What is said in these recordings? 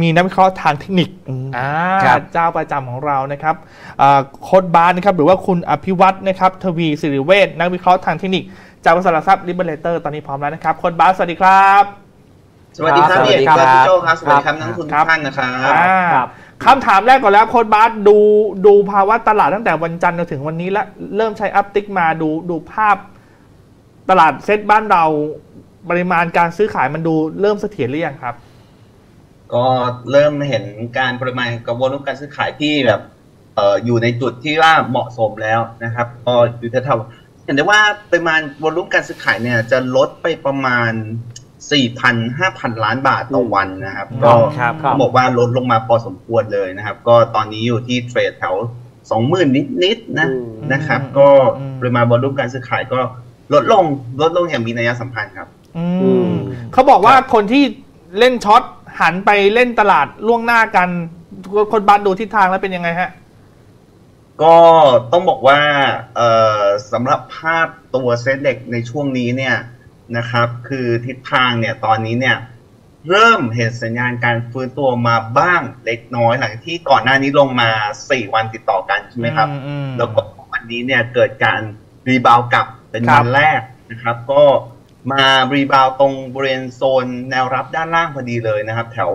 มีนักวิเคราะห์ทางเทคนิคอืมอ่าครับเจ้าประจำของเรานะครับอ่าโค้ชบาสนะครับหรือว่าคุณอภิวัตรนะครับทวีสิริเวชนักวิเคราะห์ทางเทคนิคจากบริษัทหลักทรัพย์ Liberator ตอนนี้พร้อมแล้วนะครับโค้ชบาสสวัสดีครับ สวัสดีครับสวัสพี่ดีเอกครับครับพี่โจครับสวัสดีครับครับนักลงทุนครัทุบกท่านนะครับอ่าครับคำถามแรกก่อนแล้วโค้ชบาสดูดูภาวะตลาดตั้งแต่วันจันทร์จนถึงวันนี้และเริ่มใช้ uptick มาดูดูภาพตลาดเซ็ตบ้านเราปริมาณการซื้อขายมันดูเริ่มเสถียรหรือยังครับ ก็เริ่มเห็นการปริมาณกับวอลุ่มการซื้อขายที่แบบเอ่ออยู่ในจุดที่ว่าเหมาะสมแล้วนะครับก็อยู่แถวๆเห็นได้ว่าปริมาณวอลุ่มการซื้อขายเนี่ยจะลดไปประมาณ 4,000 5,000 ล้านบาทต่อวันนะครับ ก็ครับครัต้บองบอกว่าลดลงมาพอสมควรเลยนะครับ ก็ตอนนี้อยู่ที่เทรดแถว 20,000 นิดๆนะอืมนะครับอืมก็อืม ปริมาณวอลุ่มการซื้อขายก็ลดลงลดลงอย่างมีนัยสำคัญครับ อือืมมเขาบอกว่าคนที่เล่นช็อต หันไปเล่นตลาดล่วงหน้ากัน คนบานดูทิศทางแล้วเป็นยังไงฮะ ก็ต้องบอกว่าเอ่อสำหรับภาพตัวเซ็ตเด็กในช่วงนี้เนี่ยนะครับคือทิศทางเนี่ยตอนนี้เนี่ยเริ่มเห็นสัญญาณการฟื้นตัวมาบ้างเล็กน้อยหลังที่ก่อนหน้านี้ลงมา 4 วันติดต่อกันใช่ไหมครับอืมอืมแล้วก็วันนี้เนี่ยเกิดการ rebound กลับเป็นครัวันแรกนะครับ ก็ มา rebound ตรงบริเวณโซนแนวรับด้านล่างพอดีเลยนะครับ แถว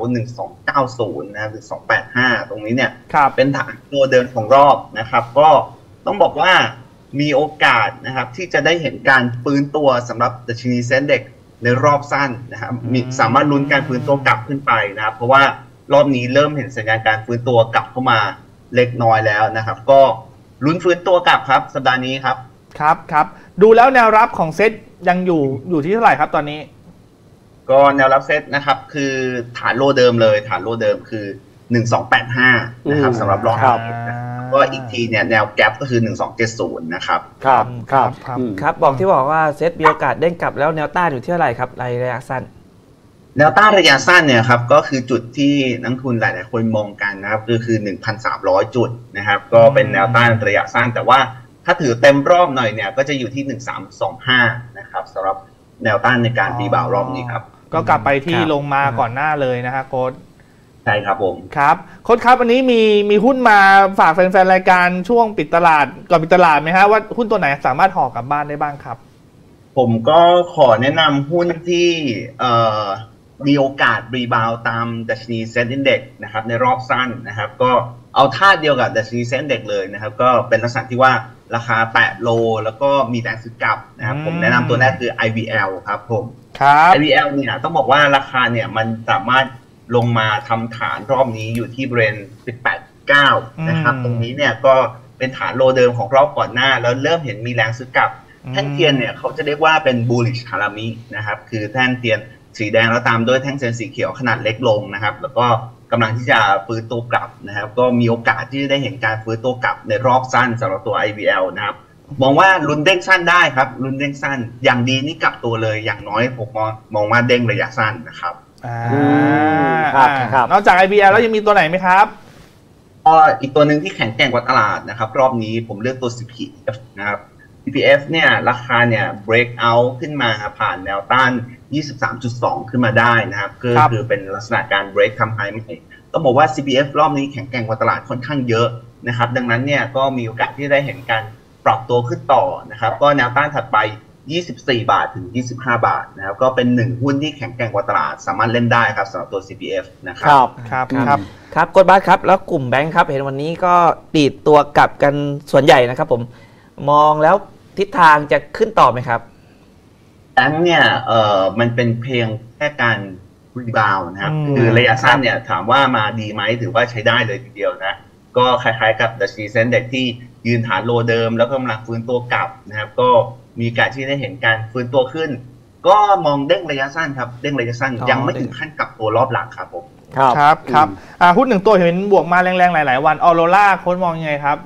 1290 นะครับหรือ285 ตรงนี้เนี่ยครับเป็นฐานตัวเดิมของรอบนะครับ ก็ต้องบอกว่ามีโอกาสนะครับที่จะได้เห็นการฟื้นตัวสำหรับดัชนี SET Index ในรอบสั้นนะครับมีอืมสามารถลุ้นการฟื้นตัวกลับขึ้นไปนะครับ เพราะว่ารอบนี้เริ่มเห็นสัญญาณการฟื้นตัวกลับเข้ามาเล็กน้อยแล้วนะครับ ก็ลุ้นฟื้นตัวกลับครับสัปดาห์นี้ครับครับครับดูแล้วแนวรับของเซต ยังอยู่อยู่ที่เท่าไหร่ครับตอนนี้ ก็แนวรับเซตนะครับ คือฐานโลเดิมเลย ฐานโลเดิมคือ1285นะครับอืมสำหรับรอบครับนี้นะครับก็อีกทีเนี่ยแนวแกปก็คือ 1270 นะครับ ครับครับครับอืมครับบอกที่บอกว่าเซตมีโอกาสเด้งกลับแล้วแนวต้านอยู่ที่เท่าไหร่ครับในระยะสั้น แนวต้านระยะสั้นเนี่ยครับก็คือจุดที่นักลงทุนหลาย ๆ คนมองกันนะครับก็คือ 1,300 จุดนะครับ ก็เป็นแนวต้านระยะสั้นแต่ว่า ถ้าถือเต็มรอบหน่อยเนี่ยก็จะอยู่ที่ 1325 นะครับสำหรับแนวต้านในการ rebound รอบนี้ครับ ก็กลับไปที่ครับลงมาก่อนหน้าเลยนะฮะโค้ชใช่ครับผมครับโค้ชครับวันนี้มีมีหุ้นมาฝากแฟนๆรายการช่วงปิดตลาดก่อนปิดตลาดไหมฮะว่าหุ้นตัวไหนสามารถห่อกลับบ้านได้บ้างครับ ผมก็ขอแนะนำหุ้นที่เอ่อมีโอกาส rebound ตามดัชนี SET Index นะครับในรอบสั้นนะครับ ก็เอาท่าเดียวกับดัชนี SET Index เลยนะครับ ก็เป็นลักษณะที่ว่า ราคาแตะ low แล้วก็มีแรงซื้อกลับนะครับผมแนะนำตัวแรกคือ IVL ครับผมครับ IVL เนี่ยต้องบอกว่าราคาเนี่ยมันสามารถลงมาทำฐานรอบนี้อยู่ที่บริเวณ18.9 นะครับอืมตรงนี้เนี่ยก็เป็นฐานโลเดิมของรอบก่อนหน้า แล้วเริ่มเห็นมีแรงซื้อกลับ แท่งเทียนเนี่ยเขาจะเรียกว่าเป็น bullish harami นะครับ คือแท่งเทียนสีแดงแล้วตามด้วยแท่งเทียนสีเขียวขนาดเล็กลงนะครับ แล้วก็ กำลังที่จะฟื้นตัวกลับนะครับ ก็มีโอกาสที่จะได้เห็นการฟื้นตัวกลับในรอบสั้นสำหรับตัว IVL นะครับมองว่าลุ้นเด้งสั้นได้ครับลุ้นเด้งสั้น อย่างดีนี่กลับตัวเลยอย่างน้อยผมมองมองว่าเด้งระยะสั้นนะครับอ่าอืมครับอ่าครับนอกจาก IBL แล้วยังมีตัวไหนไหมครับก็อีกตัวหนึ่งที่แข็งแกร่งกว่าตลาดนะครับ รอบนี้ผมเลือกตัว CPF นะครับ CPF เนี่ยราคาเนี่ย break out ขึ้นมาผ่านแนวต้าน 23.2 ขึ้นมาได้นะครับก็ครับคือเป็นลักษณะการ break ทำ high ใหม่ต้องบอกว่า CPF รอบนี้แข็งแกร่งกว่าตลาดค่อนข้างเยอะนะครับ ดังนั้นเนี่ยก็มีโอกาสที่ได้เห็นการปรับตัวขึ้นต่อนะครับ ก็แนวต้านถัดไป 24 บาทถึง 25 บาทนะครับ ก็เป็นหนึ่งหุ้นที่แข็งแกร่งกว่าตลาด สามารถเล่นได้ครับสำหรับตัว CPF นะคครับรับ ครับอืมครับ ครับกดบัสครับ แล้วกลุ่มแบงค์ครับ เห็นวันนี้ก็ตีดตัวกลับกันส่วนใหญ่นะครับผม มองแล้วทิศทางจะขึ้นต่อไหมครับแบงค์เนี่ยเอ่อมันเป็นเพียงแค่การรีบาวนะครับอืมคือระยะสั้นเนี่ยถามว่ามาดีไหมถือว่าใช้ได้เลยทีเดียวนะ ก็คล้ายๆกับดัชนีเซ็นเด็กที่ยืนฐานโลเดิม แล้วก็กำลังฟื้นตัวกลับนะครับ ก็มีโอกาสที่ได้เห็นการฟื้นตัวขึ้น ก็มองเด้งระยะสั้นครับ เด้งระยะสั้นอ๋อยังไม่ถึงขั้นกลับตัวรอบหลักครับผมครับครับครับอืมอ่าหุ้นหนึ่งตัวเห็นบวกมาแรงๆหลาย ๆ วันออโรล่าโค้ดมองยังไงครับ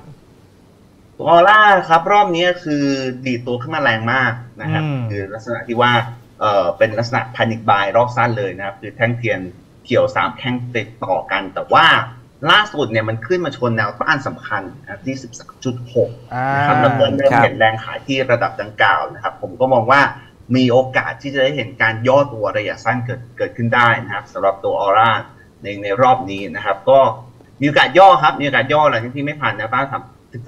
ออร่าครับ รอบนี้คือดีดตัวขึ้นมาแรงมากนะครับอืมคือลักษณะที่ว่าเออเป็นลักษณะพานิ c บายรอบสั้นเลยนะครับ คือแท่งเทียนเขียวสามแท่งติดต่อกัน แต่ว่าล่าสุดเนี่ยมันขึ้นมาชนแนวต้านสำคัญนะครับที่ 13.6อ่านะครับแล้วก็เริ่มครับเห็นแรงขายที่ระดับดังกล่าวนะครับ ผมก็มองว่ามีโอกาสที่จะได้เห็นการย่อตัวระยะสั้นเกิดเกิดขึ้นได้นะครับสำหรับตัวออร่าในในรอบนี้นะครับ ก็มีโอกาสย่อครับมีโอกาสย่อหลังจากที่ไม่ผ่านแนวต้าน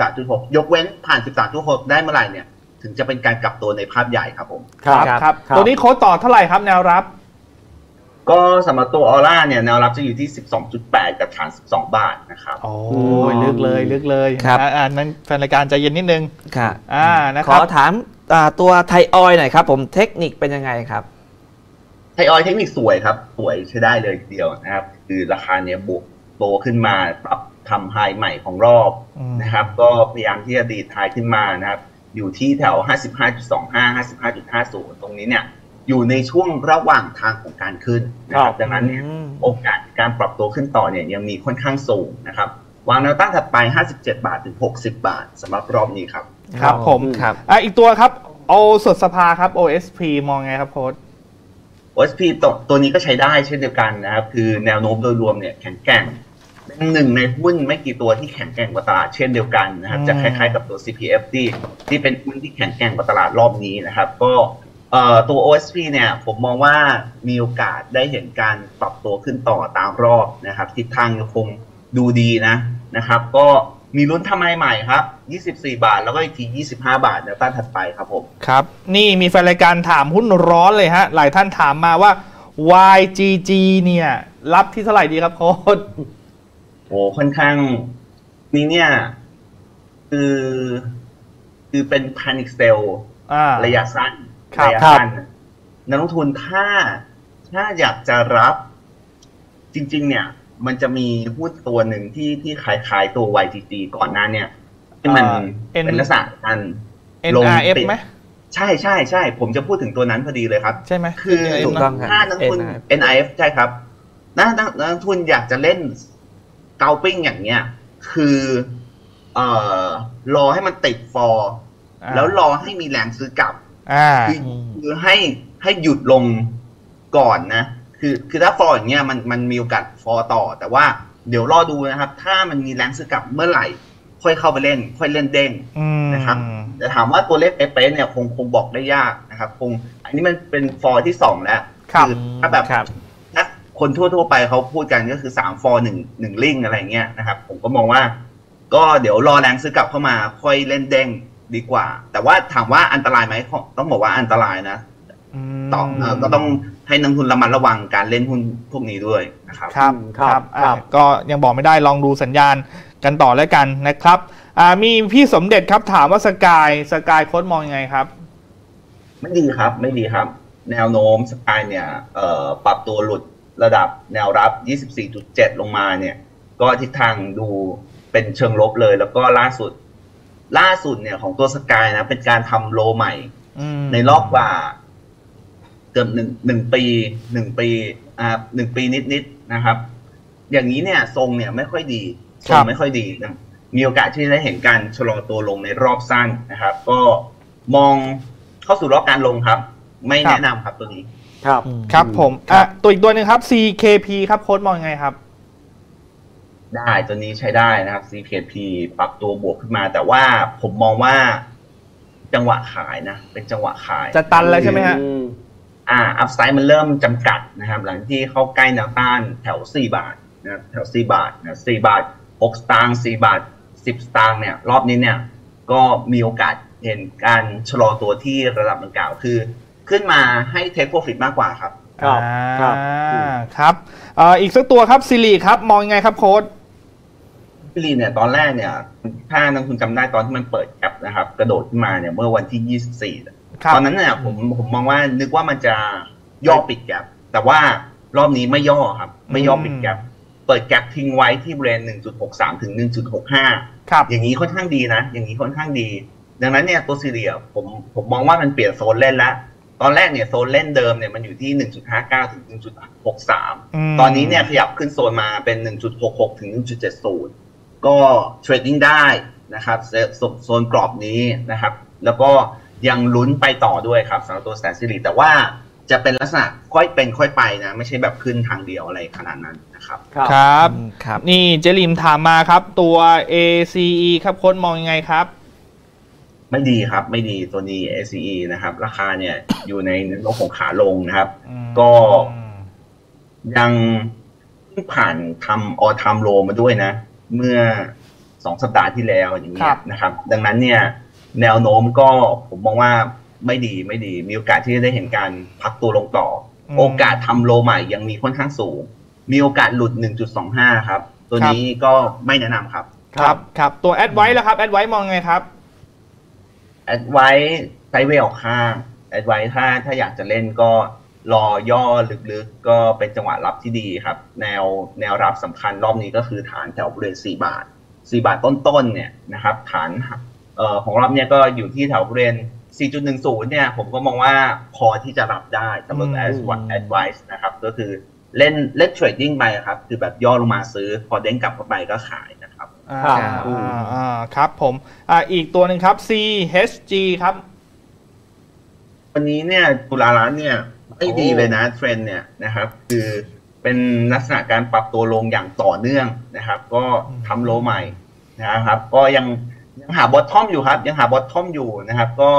13.6 ยกเว้นผ่าน 13.6 ได้เมื่อไหร่เนี่ย ถึงจะเป็นการกลับตัวในภาพใหญ่ครับผมครับครับครับครับ ตัวนี้โค้ดต่อเท่าไหร่ครับแนวรับ ก็สำหรับตัวออร่าเนี่ยแนวรับจะอยู่ที่ 12.8 กับฐาน 12 บาทนะครับโอ้อืยมลึกเลยลึกเลยครับอ่าอ่านั้นแฟนรายการใจเย็นนิดนึงค่ะอ่านะครับขอถามอ่าตัวไทยออยล์หน่อยครับ ผมเทคนิคเป็นยังไงครับไทยออยล์เทคนิคสวยครับ สวยใช้ได้เลยทีเดียวนะครับ คือราคาเนี่ย breakout ขึ้นมาปรับ ทำ high ใหม่ของรอบอืมนะครับ ก็พยายามที่จะดีด high ขึ้นมานะครับ อยู่ที่แถว 55.25 55.50 ตรงนี้เนี่ยอยู่ในช่วงระหว่างทางของการขึ้นนะคครัรับบดังนั้นเนี่ยอืมโอกาสการปรับตัวขึ้นต่อเนี่ยยังมีค่อนข้างสูงนะครับวางแนวต้านถัดไป 57 บาทถึง 60 บาทสำหรับรอบนี้ครับ ครับผมครับอะอีกตัวครับโอสดสภาครับ OSP มองไงครับโค้ด OSP ตัวตัวนี้ก็ใช้ได้เช่นเดียวกันนะครับ คือแนวโน้มโดยรวมเนี่ยแข็งแกร่ง เป็นหนึ่งในหุ้นไม่กี่ตัวที่แข็งแกร่งกว่าตลาดเช่นเดียวกันนะครับอืมจะคล้ายๆกับตัว CPF ที่ที่เป็นหุ้นที่แข็งแกร่งกว่าตลาดรอบนี้นะครับ ก็เอ่อตัว OSP เนี่ยผมมองว่ามีโอกาสได้เห็นการปรับตัวขึ้นต่อตามรอบนะครับทิศทางยังคงดูดีนะนะครับ ก็มีลุ้นทำไมใหม่ครับ 24 บาท แล้วก็อีกที 25 บาทแนวต้านถัดไปครับผมครับ นี่มีแฟนรายการถามหุ้นร้อนเลยฮะ หลายท่านถามมาว่า YGG เนี่ย รับที่เท่าไหร่ดีครับโค้ด โอ้ค่อนข้างนี่เนี่ย คือ คือเป็น panic sell อ่าระยะสั้นครับระยะสั้นนักลงทุนถ้าถ้าอยากจะรับ จริง ๆ เนี่ย มันจะมีหุ้นตัวหนึ่งที่ที่คล้ายๆตัว YGG ก่อนหน้าเนี่ยที่มันอ่า N เป็นลักษณะการลง NRF ปิดไหมใช่ใช่ใช่ผมจะพูดถึงตัวนั้นพอดีเลยครับ ใช่ไหมคือ NRF ถูกต้องครับถ้านักลงทุน NIF NIF ใช่ครับนักนักนักลงทุนอยากจะเล่น เกาปิ้งอย่างเงี้ย คือ เอ่อรอให้มันติดฟอร์อ่าแล้วรอให้มีแรงซื้อกลับอ่าคือคือให้ให้หยุดลงก่อนนะ คือคือถ้าฟอร์อย่างเงี้ยมันมันมีโอกาสฟอร์ต่อ แต่ว่าเดี๋ยวรอดูนะครับ ถ้ามันมีแรงซื้อกลับเมื่อไหร่ ค่อยเข้าไปเล่น ค่อยเล่นเด้งอืมนะครับแต่ถามว่าตัวเลขเป๊ะๆเนี่ยคงคงบอกได้ยากนะครับ คง อันนี้มันเป็นฟอร์ที่สองแล้วครับถ้าแบบ ครับถ้าคนทั่วๆไปเขาพูดกันก็คือสามฟอร์หนึ่งหนึ่งลิ่งอะไรเงี้ยนะครับ ผมก็มองว่า ก็เดี๋ยวรอแรงซื้อกลับเข้ามา ค่อยเล่นเด้งดีกว่า แต่ว่าถามว่าอันตรายไหมต้องบอกว่าอันตรายนะมต่อเอ่อก็ต้องให้นักลงทุนระมัดระวังการเล่นหุ้นพวกนี้ด้วยนะครับครับอืมคครัรับบอะครับก็ยังบอกไม่ได้ลองดูสัญญาณกันต่อแล้วกันนะครับอ่ามีพี่สมเด็จครับถามว่าสกายสกายโค้ดมองยังไงครับ ไม่ดีครับ ไม่ดีครับ แนวโน้มสกายเนี่ยเอ่อปรับตัวหลุด ระดับแนวรับ 24.7 ลงมาเนี่ย ก็ทิศทางดูเป็นเชิงลบเลย แล้วก็ล่าสุด ล่าสุดเนี่ยของตัวสกายนะ เป็นการทำโลใหม่อืมในรอบกว่าเกือบหนึ่งหนึ่งปีหนึ่งปีอ่าหนึ่งปีนิดๆนะครับ อย่างนี้เนี่ยทรงเนี่ยไม่ค่อยดีทรงไม่ค่อยดีนะมีโอกาสที่จะได้เห็นการชะลอตัวลงในรอบสั้นนะครับ ก็มองเข้าสู่รอบการลงครับ ไม่แนะนำครับตัวนี้ ครับอืมครับผมครัอะบตัวอีกตัวหนึ่งครับ CKP ครับโค้ดมองยังไงครับ ได้ตัวนี้ใช้ได้นะครับ CKP ปรับตัวบวกขึ้นมา แต่ว่าผมมองว่าจังหวะขายนะ เป็นจังหวะขาย จะตันแล้วใช่ไหมฮะอืมอ่า อัพไซด์มันเริ่มจำกัดนะครับ หลังที่เข้าใกล้แนวต้านแถว 4 บาทนะครับแถว 4 บาทนะ4บาท 6 สตางค์4บาท 10 สตางค์เนี่ย รอบนี้เนี่ย ก็มีโอกาสเห็นการชะลอตัวที่ระดับดังกล่าวคือ ขึ้นมาให้เทคโปรฟิตมากกว่าครับ ครับครับอ่าครับเอ่ออีกสักตัวครับซิริครับมองยังไงครับโค้ดพี่ลีเนี่ยตอนแรกเนี่ย ถ้านักลงทุนจำได้ตอนที่มันเปิดแอปนะครับ กระโดดขึ้นมาเนี่ยเมื่อวันที่ 24ครับตอนนั้นเนี่ยผมผมมองว่านึกว่ามันจะย่อปิดแกลบแต่ว่ารอบนี้ไม่ย่อครับ ไม่ย่อปิดแกลบเปิดแกลบทิ้งไว้ที่บริเวณ1.63 ถึง 1.65 ครับ อย่างนี้ค่อนข้างดีนะ อย่างนี้ค่อนข้างดี ดังนั้นเนี่ยตัว SIRI ผมผมมองว่ามันเปลี่ยนโซนเล่นแล้ว ตอนแรกเนี่ยโซนเล่นเดิมเนี่ยมันอยู่ที่ 1.59 ถึง 1.63 ตอนนี้เนี่ยขยับขึ้นโซนมาเป็น 1.66 ถึง 1.70 ก็ trading ได้นะครับโซโซโซนกรอบนี้นะครับ แล้วก็ยังลุ้นไปต่อด้วยครับสำหรับตัวแสนสิริแต่ว่าจะเป็นลักษณะค่อยเป็นค่อยไปนะ ไม่ใช่แบบขึ้นทางเดียวอะไรขนาดนั้นนะครับครับครับอืมครับนี่เจลิมถามมาครับตัว ACE ครับโค้ดมองยังไงครับ ไม่ดีครับ ไม่ดีตัวนี้ ACE นะครับ ราคาเนี่ยอยู่ในโลกของขาลงนะครับอืมก็ยังพิ่งผ่านทำออทามโลมาด้วยนะ เมื่อสองสัปดาห์ที่แล้วอย่างคเงี้รัยบนะครับ ดังนั้นเนี่ย แนวโน้มก็ผมมองว่าไม่ดีไม่ดี มีโอกาสที่จะได้เห็นการพักตัวลงต่ออมโอกาสทำ low ใหม่ยังมีค่อนข้างสูง มีโอกาสหลุด 1.25 ครับ ตัวนี้ก็ไม่แนะนำครับ ครับครับตัวแอดไว้แล้วครับแอดไว้มองไงครับ ADVICE sideways ออกข้างแอดไว้ถ้าถ้าอยากจะเล่นก็รอย่อลึกๆ ก็เป็นจังหวะรับที่ดีครับ แนวแนวรับสำคัญรอบนี้ก็คือฐานแถวบริเวณ4บาท 4 บาทต้นๆเนี่ยนะครับฐานเอ่อของรอบเนี้ยก็อยู่ที่แถวบริเวณ4.10 เนี่ย ผมก็มองว่าพอที่จะรับได้สำหรับอืมแอดไว้แอดไว้นะครับ ก็คือเล่นเล่น trading ไปครับ คือแบบย่อลงมาซื้อ พอเด้งกลับเข้าไปก็ขายนะครับ อ่าครับ อ่าอ่าครับผมอ่าอีกตัวหนึ่งครับ CHG ครับ วันนี้เนี่ยตุลาร้านเนี่ยไม่ดีเลยนะเทรนด์เนี่ยนะครับ คือเป็นลักษณะการปรับตัวลงอย่างต่อเนื่องนะครับ ก็ทำ low ใหม่นะครับ ก็ยังยังหา bottom อยู่ครับ ยังหา bottom อยู่นะครับ ก็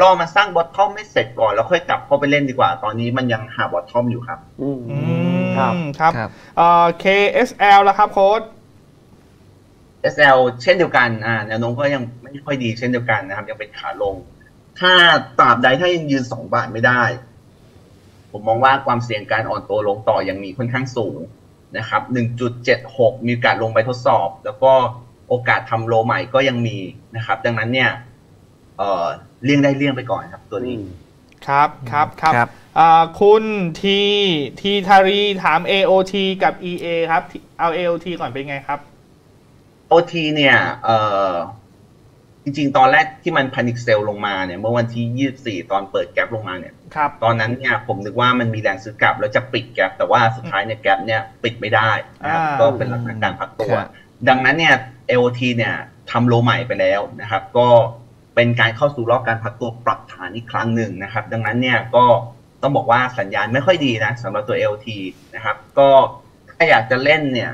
รอมาสร้าง bottom ให้เสร็จก่อนแล้วค่อยกลับเข้าไปเล่นดีกว่า ตอนนี้มันยังหา bottom อยู่ครับ อืมอืมครับครับ ครับเอ่อ KSL แล้วครับโค้ด SL เช่นเดียวกันอ่าแนวโน้มก็ยังไม่ค่อยดีเช่นเดียวกันนะครับ ยังเป็นขาลง ถ้าตราบใดถ้ายังยืนสองบาทไม่ได้ ผมมองว่าความเสี่ยงการอ่อนตัวลงต่อยังมีค่อนข้างสูงนะครับ1.76 มีโอกาสลงไปทดสอบ แล้วก็โอกาสทำโลใหม่ก็ยังมีนะครับ ดังนั้นเนี่ยเอ่อเลี่ยงได้เลี่ยงไปก่อนครับตัวนี้ ครับครับครับครับอ่าคุณทีทีทารีถาม AOT กับ EA ครับ เอา AOT ก่อนเป็นไงครับ OT เนี่ยเอ่อจริงๆ ตอนแรกที่มันพานิคเซลลงมาเนี่ย เมื่อวันที่ 24 ตอนเปิดแกลบลงมาเนี่ย ครับ ตอนนั้นเนี่ยผมนึกว่ามันมีแรงซื้อกลับแล้วจะปิดแกลบแต่ว่าสุดท้ายเนี่ยแกลบเนี่ยปิดไม่ได้นะครับอ่า ก็เป็นลักษณะการพักตัวครับดังนั้นเนี่ย AOT เนี่ยทำโลใหม่ไปแล้วนะครับ ก็เป็นการเข้าสู่รอบการพักตัวปรับฐานอีกครั้งหนึ่งนะครับ ดังนั้นเนี่ยก็ต้องบอกว่าสัญญาณไม่ค่อยดีนะสำหรับตัว AOT นะครับ ก็ถ้าอยากจะเล่นเนี่ย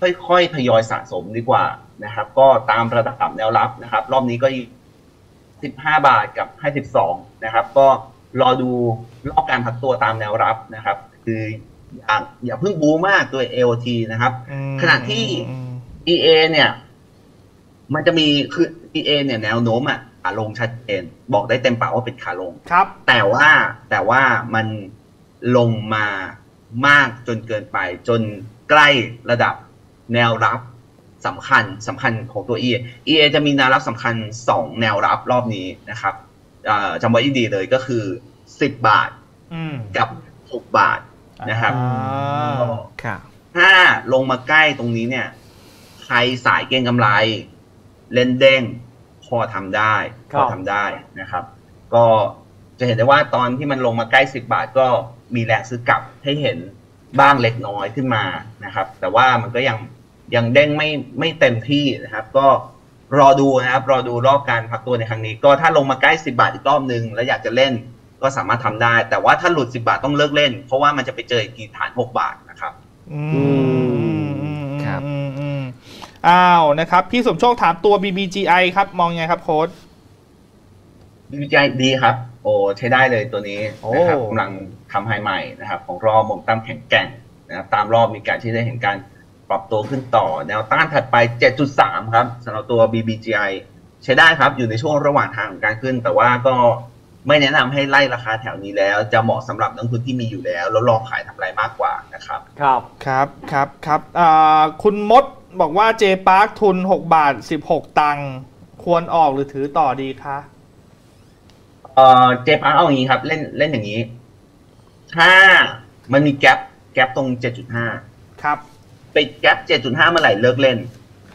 ค่อยๆทยอยสะสมดีกว่านะครับ ก็ตามระดับแนวรับนะครับ รอบนี้ก็15 บาทกับ 52 นะครับ ก็รอดูรอบการพักตัวตามแนวรับนะครับ คืออย่าอย่าเพิ่งบูมากตัว AOT นะครับอืมขณะที่อืม EA เนี่ย มันจะมีคือ EA เนี่ยแนวโน้มอะขาลงชัดเจน บอกได้เต็มปากว่าเป็นขาลงครับ แต่ว่าแต่ว่ามันลงมามากจนเกินไปจนใกล้ระดับ แนวรับสำคัญสำคัญของตัว EA EA จะมีแนวรับสำคัญ 2 แนวรับรอบนี้นะครับเอ่อจำไว้ดีๆเลยก็คือ 10 บาทอืมกับ 6 บาทนะครับอ่าครับถ้าลงมาใกล้ตรงนี้เนี่ย ใครสายเก็งกำไร เล่นเด้งพอทำได้คพรับอทำได้นะครับ ก็จะเห็นได้ว่าตอนที่มันลงมาใกล้ 10 บาทก็มีแรงซื้อกลับให้เห็นบ้างเล็กน้อยขึ้นมานะครับ แต่ว่ามันก็ยัง ยังเด้งไม่ไม่เต็มที่นะครับ ก็รอดูนะครับ รอดูรอบการพักตัวในครั้งนี้ ก็ถ้าลงมาใกล้ 10 บาทอีกรอบนึง แล้วอยากจะเล่นก็สามารถทำได้ แต่ว่าถ้าหลุด 10 บาทต้องเลิกเล่น เพราะว่ามันจะไปเจออีกทีฐาน 6 บาทนะครับ อืมอืมครับอืมอืมอ้าวนะครับ พี่สมโชคถามตัว BBGI ครับ มองไงครับโค้ดดีใจดีครับ โอ้ใช้ได้เลยตัวนี้โอ้นะครับกำลังทำไฮใหม่นะครับ ของรอบมงตั้มแข็งแกร่งนะครับตามรอบมีการที่ได้เห็นการ ปรับตัวขึ้นต่อแนวต้านถัดไป 7.3 ครับสำหรับตัว BBGI ใช้ได้ครับอยู่ในช่วงระหว่างทางของการขึ้น แต่ว่าก็ไม่แนะนำให้ไล่ราคาแถวนี้แล้ว จะเหมาะสำหรับนักลงทุนที่มีอยู่แล้ว แล้วรอขายทำไรมากกว่านะครับ ครับครับครับครับอ่าคุณมดบอกว่าเจปาร์คทุน 6 บาท 16 ตังค์ควรออกหรือถือต่อดีคะเออเจปาเอาอย่างนี้ครับ เล่นเล่นอย่างนี้ ถ้ามันมีแกลบแกลบตรง 7.5 ครับ ปิดแกลบ7.5เมื่อไหร่เลิกเล่น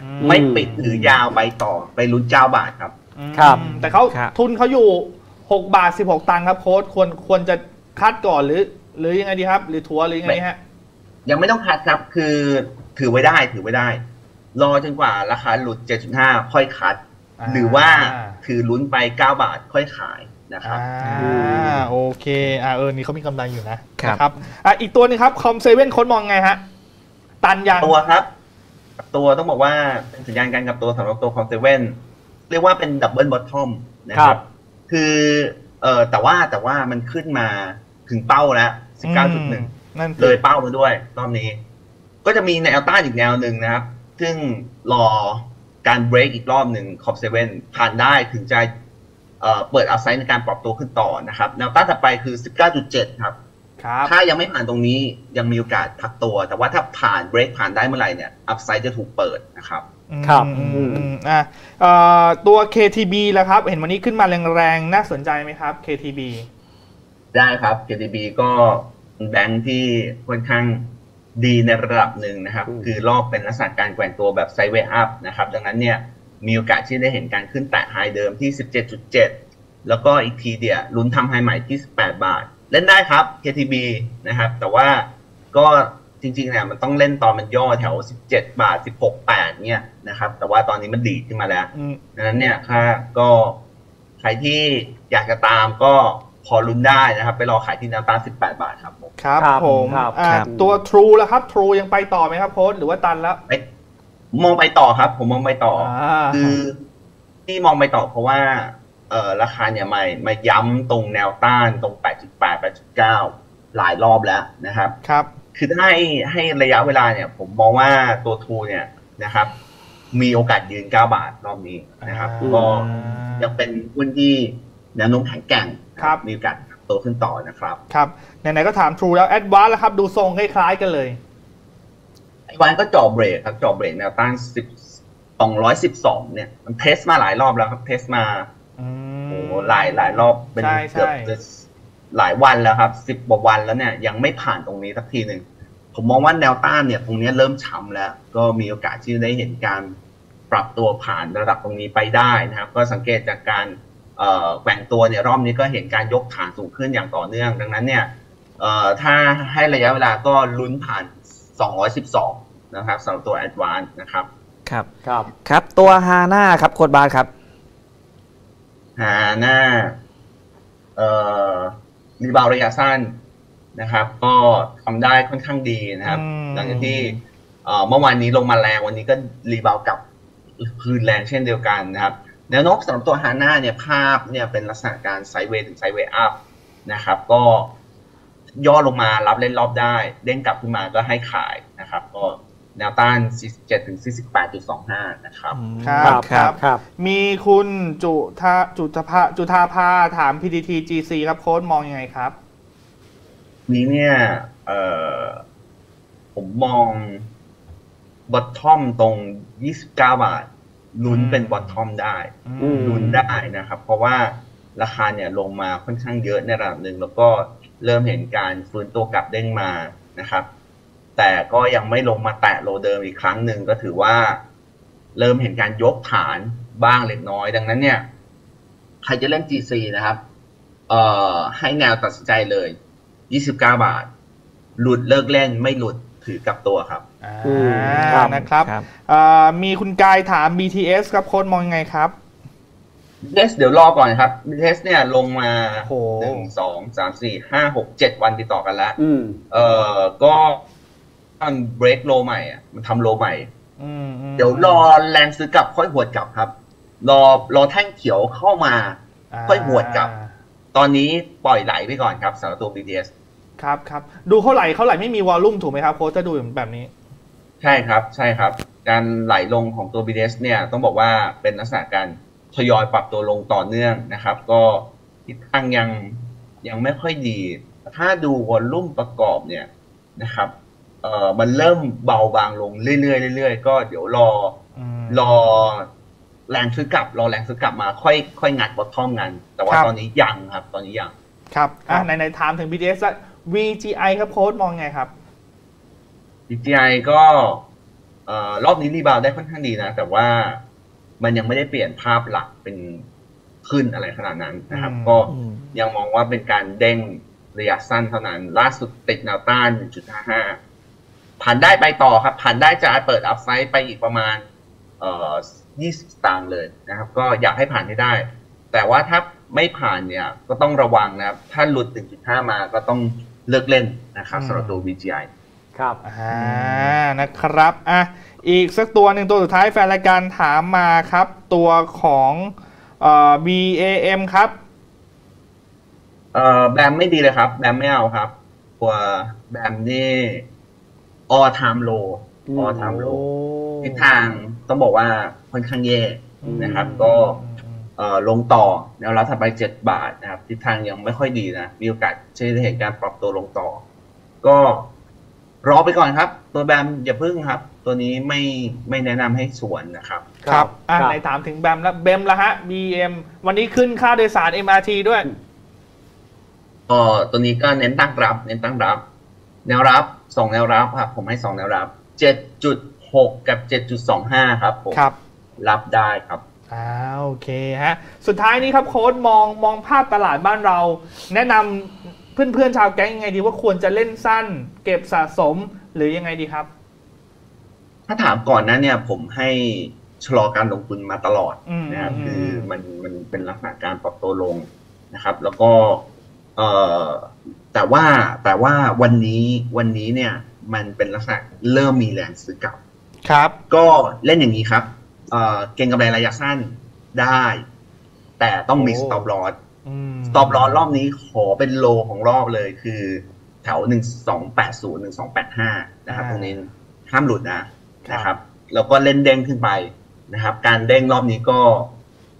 อืไม่ปิดหรือยาวไปต่อไปลุ้นเจ้าบาทครับอืมครับ แต่เขาครับ ทุนเขาอยู่ 6 บาท 16 ตังค์ครับโค้ดควรควรจะคัดก่อนหรือ หรือยังไงดีครับ หรือทัวร์หรือยังไงฮะ ยังไม่ต้องคัดครับคือถือไว้ได้ถือไว้ได้ รอจนกว่าราคาหลุด 7.5 ค่อยคัด อ่า หรือว่าถือลุ้นไป 9 บาทค่อยขายนะครับ อ่าโอเคอ่าเออนี่เขามีกำไรอยู่นะครับ นะครับอะอีกตัวหนึ่งครับ COM7 โค้ชมองไงฮะ ตันยังตัวครับ ตัวต้องบอกว่าเป็นสัญญาณการกลับตัวสำหรับตัว COM7เรียกว่าเป็น double bottom นะครับคือเอ่อแต่ว่าแต่ว่ามันขึ้นมาถึงเป้าแล้ว 19.1นั่นเลยเป้ามาด้วย รอบนี้ ก็จะมีแนวต้านอีกแนวหนึ่งนะครับ ซึ่งรอการเบรกอีกรอบหนึ่ง COM7ผ่านได้ถึงจะเอ่อเปิด upside ในการปรับตัวขึ้นต่อนะครับ แนวต้านถัดไปคือ 19.7 ครับครับ ถ้ายังไม่ผ่านตรงนี้ยังมีโอกาสพักตัว แต่ว่าถ้าผ่านเบรกผ่านได้เมื่อไหร่เนี่ย upside จะถูกเปิดนะครับครับอืมอืมอะเอ่อตัว KTB แล้วครับ เห็นวันนี้ขึ้นมาแรงๆ น่าสนใจไหมครับ KTB ได้ครับ KTB ก็เป็นแบงค์ที่ค่อนข้างดีในระดับหนึ่งนะครับอืมคือรอบเป็นลักษณะการแกว่งตัวแบบไซด์เวย์อัพนะครับ ดังนั้นเนี่ยมีโอกาสที่ได้เห็นการขึ้นแตะไฮเดิมที่ 17.7 แล้วก็อีกทีเดียวลุ้นทำไฮใหม่ที่ 18 บาท เล่นได้ครับ KTB นะครับ แต่ว่าก็จริงๆเนี่ยมันต้องเล่นตอนมันย่อแถว 17 บาท 16 8เนี่ยนะครับ แต่ว่าตอนนี้มันดีดขึ้นมาแล้วอืมดังนั้นเนี่ยค่าก็ใครที่อยากจะตามก็พอลุ้นได้นะครับ ไปรอขายที่แนวต้าน18 บาทครับผมครับครับผมครับอะครับตัว True แล้วครับ True ยังไปต่อไหมครับโค้ดหรือว่าตันแล้วไปมองไปต่อครับ ผมมองไปต่อออ่าคือที่มองไปต่อเพราะว่าเออ ราคาเนี่ยมามาย้ำตรงแนวต้านตรง 8.8 8.9 หลายรอบแล้วนะครับครับคือถ้าให้ให้ระยะเวลาเนี่ย ผมมองว่าตัวทูเนี่ยนะครับ มีโอกาสยืน 9 บาทรอบนี้นะครับอ่าก็ยังเป็นหุ้นที่แนวโน้มแข็งแกร่งครับมีโอกาสโตขึ้นต่อนะครับครับไหนๆก็ถาม True แล้ว Advance แล้วครับ ดูทรงคล้ายๆกันเลยไอ้วันก็จ่อเบรกครับจ่อเบรกแนวต้าน10 212 เนี่ยมันเทสมาหลายรอบแล้วครับเทสมาอืม โอ้โหหลายหลายรอบเป็นใช่เกือบใช่จะหลายวันแล้วครับสิบกว่าวันแล้วเนี่ยยังไม่ผ่านตรงนี้สักทีหนึ่งผมมองว่าแนวต้านเนี่ย ตรงนี้เริ่มช้ำแล้ว ก็มีโอกาสที่ได้เห็นการปรับตัวผ่านระดับตรงนี้ไปได้นะครับ ก็สังเกตจากการเอ่อแกว่งตัวเนี่ยรอบนี้ก็เห็นการยกฐานสูงขึ้นอย่างต่อเนื่อง ดังนั้นเนี่ยเอ่อถ้าให้ระยะเวลาก็ลุ้นผ่าน 212 นะครับสำหรับตัว Advance นะครับ ครับ ครับ ครับ ตัวฮาน่าครับโค้ดบาสครับ หาหน้าเอ่อรีบาวระยะสั้นนะครับ ก็ทำได้ค่อนข้างดีนะครับอืมหลังจากที่เอ่อเมื่อวานนี้ลงมาแรงวันนี้ก็รีบาวกลับคืนแรงเช่นเดียวกันนะครับแนวโน้มสำหรับตัวฮาน่าเนี่ยภาพเนี่ยเป็นลักษณะการไซด์เวย์ถึงไซด์เวย์อัพนะครับ ก็ย่อลงมารับเล่นรอบได้ เด้งกลับขึ้นมาก็ให้ขายนะครับ ก็ แนวต้าน 47ถึง48.25 นะครับ ครับครับ ครับ มีคุณจุธาจุธภาจุธาภาถาม PTT GC ครับโค้ดมองยังไงครับ นี้เนี่ยเอ่อผมมองบอททอมตรง 29 บาทลุ้นอืมเป็นบอททอมได้อืมลุ้นได้นะครับ เพราะว่าราคาเนี่ยลงมาค่อนข้างเยอะในระดับหนึ่ง แล้วก็เริ่มเห็นการฟื้นตัวกลับเด้งมานะครับ แต่ก็ยังไม่ลงมาแตะโลเดิมอีกครั้งหนึ่งก็ถือว่า เริ่มเห็นการยกฐานบ้างเล็กน้อย ดังนั้นเนี่ย ใครจะเล่น GC นะครับ เอ่อให้แนวตัดสินใจเลย 29 บาท หลุดเลิกเล่นไม่หลุดถือกลับตัวครับอ่าอืมครับนะครับครับอ่ามีคุณกายถาม BTS ครับโค้ดมองยังไงครับ BTS เดี๋ยวรอก่อนครับ BTS เนี่ยลงมาโอ้โหหนึ่งสองสามสี่ห้าหกเจ็ดวันติดต่อกันแล้วอืมเอ่อก็ มันเบรกโลใหม่อะมันทำโลใหม่อืมอืมเดี๋ยวรอแรงซื้อกลับค่อยหวดกลับครับ รอรอแท่งเขียวเข้ามา ค่อยหวดกลับ ตอนนี้ปล่อยไหลไปก่อนครับสำหรับตัว BTS ครับครับดูเขาไหลเขาไหลไม่มีวอลลุ่มถูกไหมครับโค้ดจะดูแบบนี้ ใช่ครับใช่ครับ การไหลลงของตัว BTS เนี่ยต้องบอกว่าเป็นลักษณะการทยอยปรับตัวลงต่อเนื่องนะครับ ก็ทิศทางยังยังไม่ค่อยดี ถ้าดูวอลลุ่มประกอบเนี่ยนะครับ เอ่อมันเริ่มเบาบางลงเรื่อยๆเรื่อยๆก็เดี๋ยวรออืมรอแรงซื้อกลับรอแรงซื้อกลับมาค่อยค่อยงัด bottom กัน แต่ว่าครับตอนนี้ยังครับ ตอนนี้ยัง ครับอะครับไหนๆถามถึง BTS ละ VGI ครับโค้ชมองไงครับ VGI ก็เอ่อรอบนี้ rebound ได้ค่อนข้างดีนะ แต่ว่ามันยังไม่ได้เปลี่ยนภาพหลักเป็นขึ้นอะไรขนาดนั้นนะครับอืมก็อืมยังมองว่าเป็นการเด้งระยะสั้นเท่านั้น ล่าสุดติดแนวต้าน 1.55 ผ่านได้ไปต่อครับ ผ่านได้จะเปิดอัพไซด์ไปอีกประมาณเอ่อ20สตางค์เลยนะครับ ก็อยากให้ผ่านให้ได้ แต่ว่าถ้าไม่ผ่านเนี่ยก็ต้องระวังนะครับ ถ้าหลุด 1.5 มาก็ต้องเลิกเล่นนะครับสำหรับตัว VGI ครับอ่านะครับอะอีกสักตัวหนึ่งตัวสุดท้ายแฟนรายการถามมาครับ ตัวของเอ่อ BAM ครับเอ่อแบมไม่ดีเลยครับ แบมไม่เอาครับ ตัวแบมนี่ all time low all time low ทิศทางต้องบอกว่าค่อนข้างแย่นะครับ ก็เอ่อลงต่อแนวรับถัดไป7บาทนะครับทิศทางยังไม่ค่อยดีนะมีโอกาสที่จะเห็นการปรับตัวลงต่อ ก็รอไปก่อนครับ ตัวแบมอย่าพึ่งครับ ตัวนี้ไม่ไม่แนะนำให้สวนนะครับ ครับอะครับไหนถามถึงแบมแล้วเบมละฮะ BM วันนี้ขึ้นค่าโดยสาร MRT ด้วยเอ่อตัวนี้ก็เน้นตั้งรับ เน้นตั้งรับ แนวรับ สองแนวรับครับผมให้สองแนวรับ7.6กับ7.25ครับผมครับ รับได้ครับอ่าโอเคฮะสุดท้ายนี้ครับโค้ดมองมองภาพตลาดบ้านเรา แนะนำเพื่อนๆชาวแก๊งยังไงดีว่าควรจะเล่นสั้น เก็บสะสมหรือยังไงดีครับ ถ้าถามก่อนหนะเนี่ยผมให้ชะลอการลงทุนมาตลอดอืมนะครับอืมคือมันมันเป็นลักษณะการปรับตัวลงนะครับ แล้วก็ เอ่อแต่ว่าแต่ว่าวันนี้วันนี้เนี่ยมันเป็นลักษณะเริ่มมีแรงซื้อกลับ ครับ ก็เล่นอย่างนี้ครับเอ่อเก่งกำไรระยะสั้นได้ แต่ต้องมีโอ้ stop loss อืม stop loss รอบนี้ขอเป็นโลของรอบเลยคือ แถวหนึ่งสองแปดศูนย์หนึ่งสองแปดห้านะครับอ่าตรงนี้ห้ามหลุดนะครับนะครับ แล้วก็เล่นเด้งขึ้นไปนะครับ การเด้งรอบนี้ก็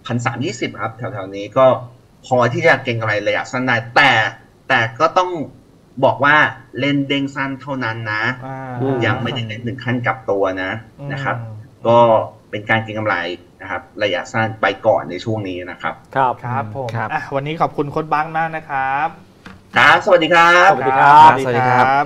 พันสามยี่สิบครับแถวๆนี้ก็ พอที่จะเก่งกำไรระยะสั้นได้แต่แต่ก็ต้องบอกว่าเล่นเด้งสั้นเท่านั้นนะอ่าอืมยังไม่ได้เน้นถึงขั้นกลับตัวนะนะครับอืมก็เป็นการเก็งกำไรนะครับ ระยะสั้นไปก่อนในช่วงนี้นะครับ ครับครับผมครับอะวันนี้ขอบคุณโค้ดบังมากนะครับครับสวัสดีครับ สวัสดีครับสวัสดีครับ